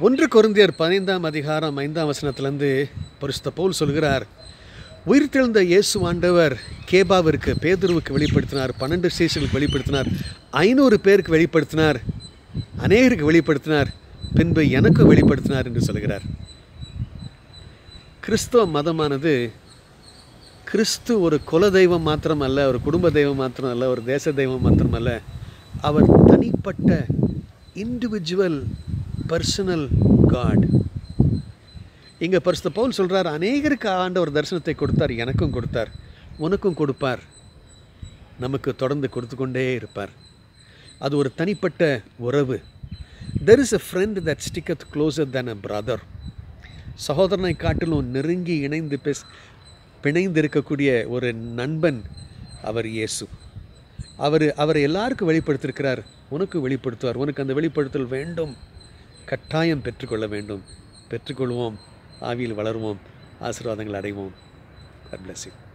ஒன்று குருந்தியர் பதினைந்தாம் அதிகாரம் ஐந்தாம் வசனத்திலேருந்து பரிசுத்த போல் சொல்கிறார் உயிர்த்தெழுந்த இயேசு ஆண்டவர் கேபாவிற்கு பேதுருவுக்கு வெளிப்படுத்தினார் பன்னெண்டு ஸ்டேஷனுக்கு வெளிப்படுத்தினார் ஐநூறு பேருக்கு வெளிப்படுத்தினார் அநேகருக்கு வெளிப்படுத்தினார் பின்பு எனக்கும் வெளிப்படுத்தினார் என்று சொல்கிறார். கிறிஸ்தவ மதமானது கிறிஸ்து ஒரு குல தெய்வம் மாத்திரமல்ல ஒரு குடும்ப தெய்வம் மாத்திரமல்ல ஒரு தேச தெய்வம் மாத்திரமல்ல அவர் தனிப்பட்ட இண்டிவிஜுவல் பர்சனல் காட் இங்கே பரிசுத்த பவுல் சொல்கிறார் அநேகருக்கு ஆண்டவர் தரிசனத்தை கொடுத்தார் எனக்கும் கொடுத்தார் உனக்கும் கொடுப்பார் நமக்கு தொடர்ந்து கொடுத்து கொண்டே இருப்பார். அது ஒரு தனிப்பட்ட உறவு. There is a friend that sticketh closer than a brother சகோதரனை காட்டிலும் நெருங்கி இணைந்து பேச பிணைந்து இருக்கக்கூடிய ஒரு நண்பன் அவர் இயேசு. அவர் அவர் எல்லாருக்கும் வெளிப்படுத்திருக்கிறார் உனக்கு வெளிப்படுத்துவார் உனக்கு அந்த வெளிப்படுத்தல் வேண்டும். கட்டாயம் பெற்றுக்கொள்ள வேண்டும். பெற்றுக்கொள்வோம். ஆவியில் வளருவோம். ஆசீர்வாதங்கள் அடைவோம். God bless you.